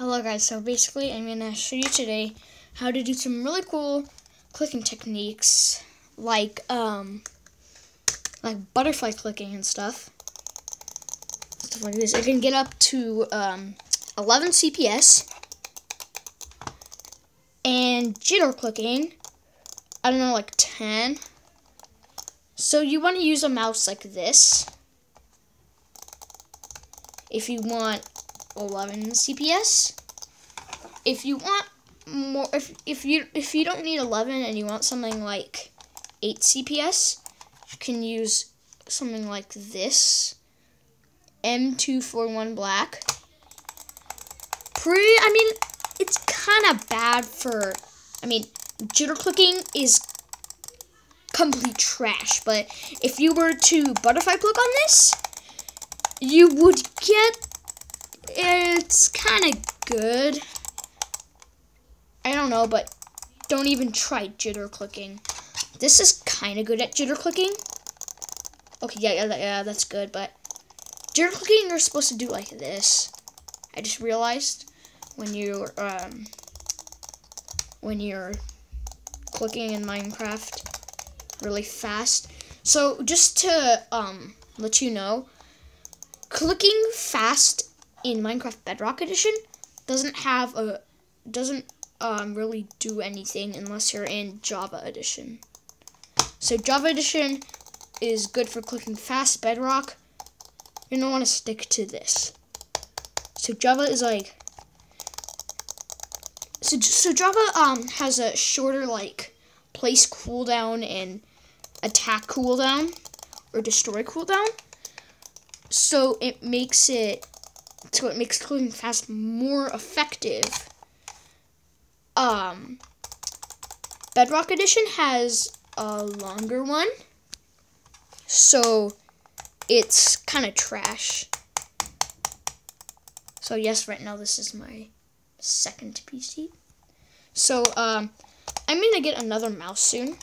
Hello guys, so basically I'm going to show you today how to do some really cool clicking techniques like um like butterfly clicking and stuff. Stuff like this. It can get up to um 11 CPS and jitter clicking I don't know like 10. So you want to use a mouse like this if you want 11 CPS. If you want more, if if you if you don't need 11 and you want something like 8 CPS, you can use something like this. M241 black. Pretty, I mean, it's kind of bad for, I mean, jitter clicking is complete trash, but if you were to butterfly click on this, you would get it's kind of good. I don't know, but don't even try jitter clicking. This is kind of good at jitter clicking. Okay, yeah, yeah, yeah, that's good, but jitter clicking you're supposed to do like this. I just realized when you're um when you're clicking in Minecraft really fast. So just to um let you know, clicking fast in Minecraft Bedrock Edition doesn't have a doesn't um, really do anything unless you're in Java Edition. So Java Edition is good for clicking fast Bedrock. You're gonna want to stick to this. So Java is like so so Java um has a shorter like place cooldown and attack cooldown or destroy cooldown. So it makes it so it makes clicking fast more effective. Um, Bedrock Edition has a longer one, so it's kind of trash. So yes, right now this is my second PC. So um, I'm gonna get another mouse soon.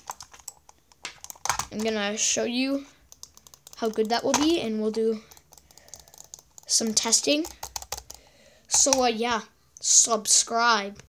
I'm gonna show you how good that will be, and we'll do some testing. So, uh, yeah, subscribe.